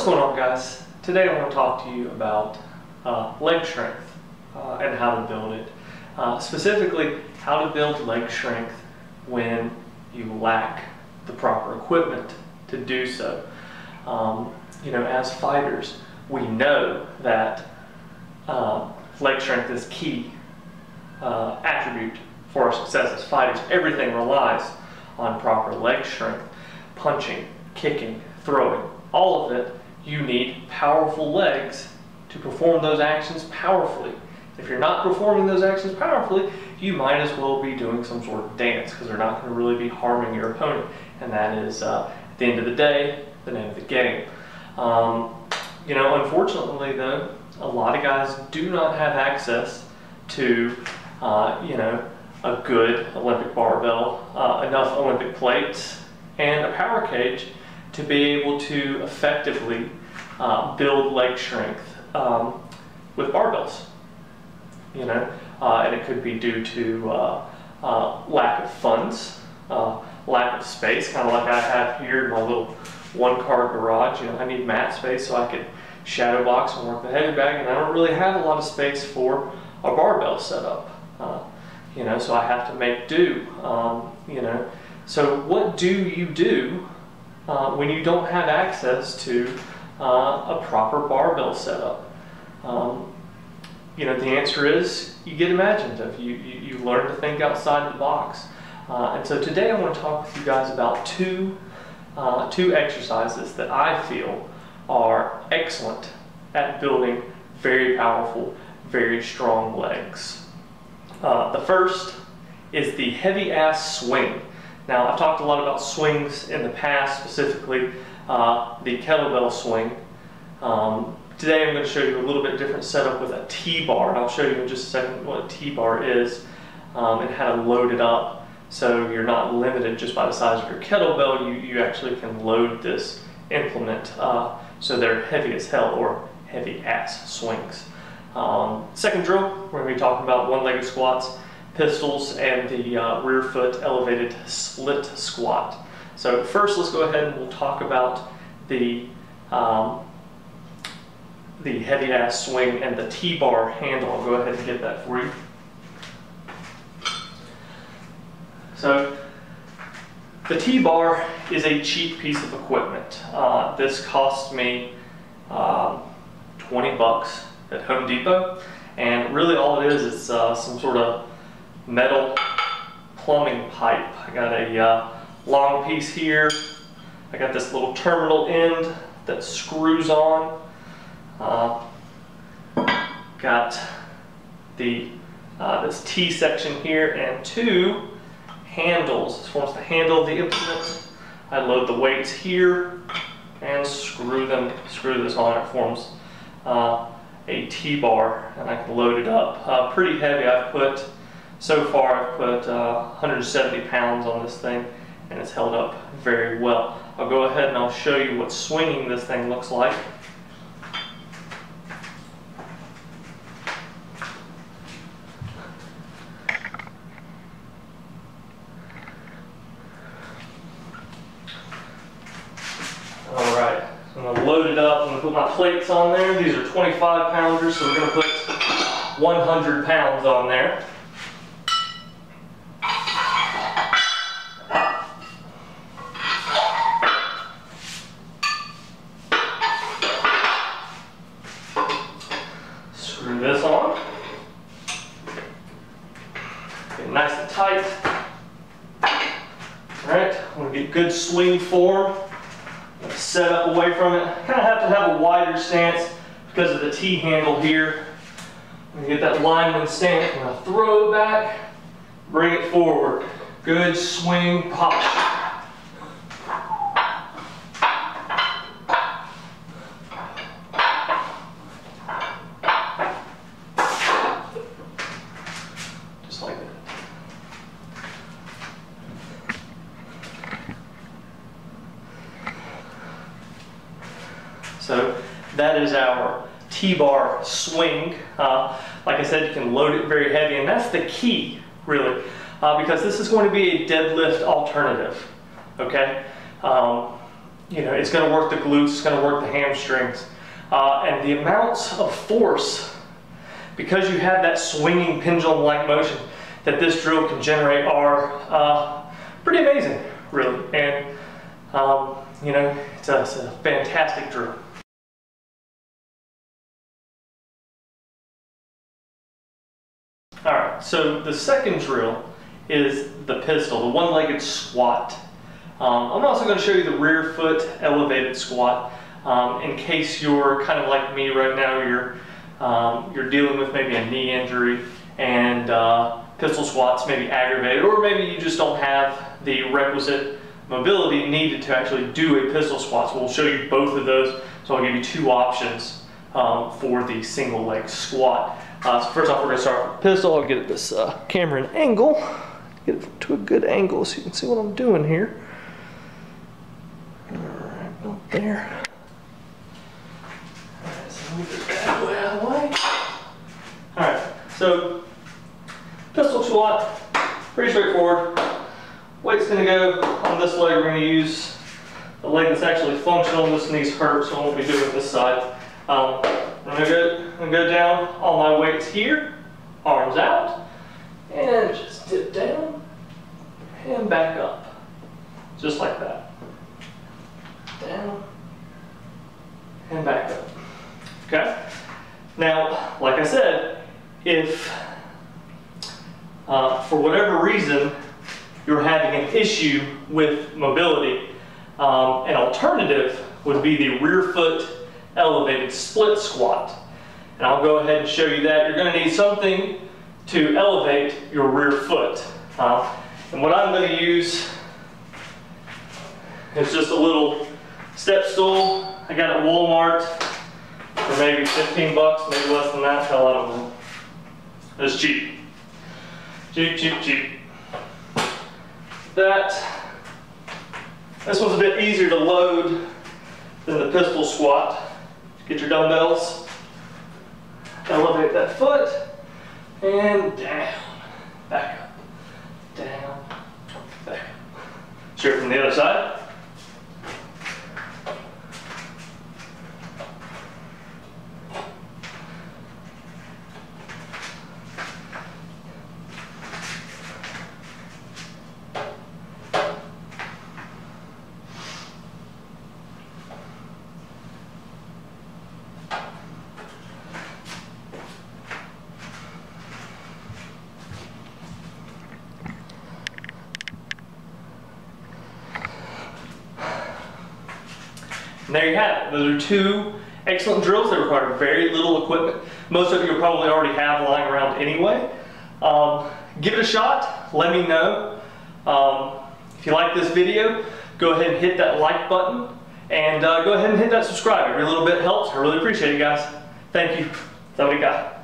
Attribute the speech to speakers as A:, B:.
A: What's going on guys? Today I want to talk to you about uh, leg strength uh, and how to build it. Uh, specifically, how to build leg strength when you lack the proper equipment to do so. Um, you know, as fighters, we know that uh, leg strength is key uh, attribute for our success as fighters. Everything relies on proper leg strength, punching, kicking, throwing, all of it, you need powerful legs to perform those actions powerfully. If you're not performing those actions powerfully, you might as well be doing some sort of dance because they're not going to really be harming your opponent. And that is, uh, at the end of the day, the name of the game. Um, you know, unfortunately though, a lot of guys do not have access to, uh, you know, a good Olympic barbell, uh, enough Olympic plates, and a power cage to be able to effectively uh, build leg strength um, with barbells. You know, uh, and it could be due to uh, uh lack of funds, uh, lack of space, kind of like I have here in my little one-car garage. You know, I need mat space so I can shadow box and work the heavy bag, and I don't really have a lot of space for a barbell setup. Uh, you know, so I have to make do. Um, you know, so what do you do uh, when you don't have access to uh, a proper barbell setup? Um, you know, the answer is you get imaginative. You, you, you learn to think outside the box. Uh, and so today I want to talk with you guys about two, uh, two exercises that I feel are excellent at building very powerful, very strong legs. Uh, the first is the heavy ass swing. Now, I've talked a lot about swings in the past, specifically uh, the kettlebell swing. Um, today I'm going to show you a little bit different setup with a T-bar, and I'll show you in just a second what a T-bar is um, and how to load it up so you're not limited just by the size of your kettlebell. You, you actually can load this implement uh, so they're heavy as hell or heavy ass swings. Um, second drill, we're going to be talking about one-legged squats pistols and the uh, rear foot elevated split squat. So first let's go ahead and we'll talk about the, um, the heavy ass swing and the T-bar handle. I'll go ahead and get that for you. So the T-bar is a cheap piece of equipment. Uh, this cost me um, 20 bucks at Home Depot and really all it is is uh, some sort of metal plumbing pipe. I got a uh, long piece here. I got this little terminal end that screws on. Uh, got the uh, this T section here and two handles. This forms the handle of the implement. I load the weights here and screw them, screw this on. It forms uh, a T-bar and I can load it up. Uh, pretty heavy. I've put so far I've put uh, 170 pounds on this thing and it's held up very well. I'll go ahead and I'll show you what swinging this thing looks like. Alright, so I'm going to load it up. I'm going to put my plates on there. These are 25 pounders, so we're going to put 100 pounds on there. Nice and tight. All right, I'm gonna get good swing form. set up away from it. Kind of have to have a wider stance because of the T-handle here. I'm get that lineman stance. I'm gonna throw it back, bring it forward. Good swing posture. So that is our T-bar swing. Uh, like I said, you can load it very heavy, and that's the key, really, uh, because this is going to be a deadlift alternative, okay? Um, you know, it's going to work the glutes, it's going to work the hamstrings. Uh, and the amounts of force, because you have that swinging pendulum-like motion that this drill can generate are uh, pretty amazing, really. And, um, you know, it's a, it's a fantastic drill. Right, so the second drill is the pistol, the one-legged squat. Um, I'm also going to show you the rear foot elevated squat um, in case you're kind of like me right now, you're, um, you're dealing with maybe a knee injury and uh, pistol squats may be aggravated or maybe you just don't have the requisite mobility needed to actually do a pistol squat. So we'll show you both of those. So I'll give you two options um, for the single leg squat. Uh, so first off, we're to start with pistol. I'll get this uh, camera an angle, get it to a good angle so you can see what I'm doing here. All right, there. All right, so so pistol squat, pretty straightforward. Weight's going to go on this leg. We're to use the leg that's actually functional. This knee's hurt, so I won't be doing this side. Um, I'm to go, I'm go down. All my weight's here, arms out, and just dip down and back up, just like that. Down and back up. Okay. Now, like I said, if uh, for whatever reason you're having an issue with mobility, um, an alternative would be the rear foot elevated split squat. And I'll go ahead and show you that. You're going to need something to elevate your rear foot. Uh, and what I'm going to use is just a little step stool. I got at Walmart for maybe 15 bucks, maybe less than that. Hell, I don't know. It's cheap. Cheap, cheap, cheap. That, this one's a bit easier to load than the pistol squat. Get your dumbbells, elevate that foot, and down, back up, down, back up. Straight from the other side. And there you have it. Those are two excellent drills. They require very little equipment. Most of you probably already have lying around anyway. Um, give it a shot. Let me know. Um, if you like this video, go ahead and hit that like button. And uh, go ahead and hit that subscribe. Every little bit helps. I really appreciate it, guys. Thank you. Sawadee